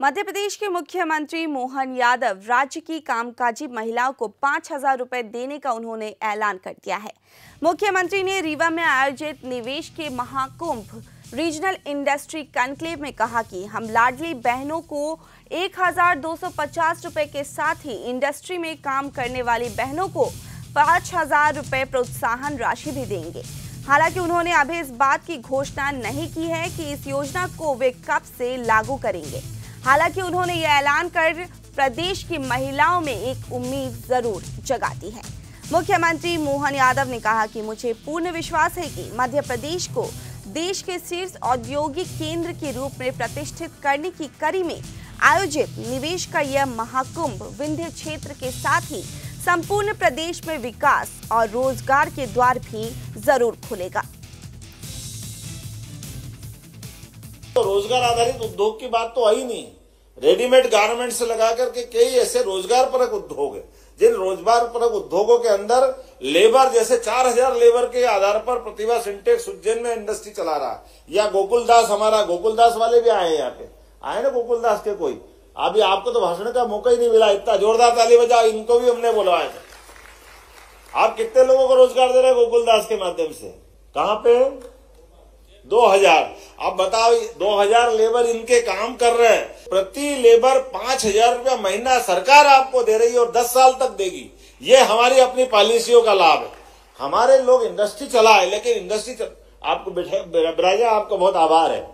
मध्य प्रदेश के मुख्यमंत्री मोहन यादव राज्य की कामकाजी महिलाओं को पाँच हज़ार रुपए देने का उन्होंने ऐलान कर दिया है। मुख्यमंत्री ने रीवा में आयोजित निवेश के महाकुंभ, रीजनल इंडस्ट्री कनक्लेव में कहा कि हम लाडली बहनों को एक हज़ार दो सौ पचास रुपए के साथ ही इंडस्ट्री में काम करने वाली बहनों को पाँच हज़ार रुपए प्रोत्साहन राशि भी देंगे। हालाँकि उन्होंने अभी इस बात की घोषणा नहीं की है कि इस योजना को वे कब से लागू करेंगे। हालाँकि उन्होंने ये ऐलान कर प्रदेश की महिलाओं में एक उम्मीद ज़रूर जगाती है। मुख्यमंत्री मोहन यादव ने कहा कि मुझे पूर्ण विश्वास है कि मध्य प्रदेश को देश के शीर्ष औद्योगिक केंद्र के रूप में प्रतिष्ठित करने की कड़ी में आयोजित निवेश का यह महाकुंभ विंध्य क्षेत्र के साथ ही संपूर्ण प्रदेश में विकास और रोज़गार के द्वार भी ज़रूर खुलेगा। तो रोज़गार आधारित उद्योग की बात तो आई नहीं। रेडीमेड गारमेंट से लगा करके कई ऐसे रोज़गार परक उद्योग है, जिन रोज़गार परक उद्योगों के अंदर लेबर जैसे चार हज़ार लेबर के आधार पर प्रतिभा सिंटेक्स उज्जैन में इंडस्ट्री चला रहा है। या गोकुलदास हमारा गोकुलदास वाले भी आए यहाँ पे। आए ना गोकुलदास के कोई? अभी आपको तो भाषण का मौका ही नहीं मिला, इतना जोरदार ताली बजा इनको भी हमने बुलवाया था। आप कितने लोगों को रोज़गार दे रहे हैं गोकुलदास के माध्यम से? कहाँ पे? दो हज़ार। आप बताओ दो हज़ार लेबर इनके काम कर रहे हैं। प्रति लेबर पाँच हज़ार रूपया महीना सरकार आपको दे रही है और दस साल तक देगी। ये हमारी अपनी पॉलिसियों का लाभ है। हमारे लोग इंडस्ट्री चला है लेकिन इंडस्ट्री चल... आपको बिराजा, आपका बहुत आभार है।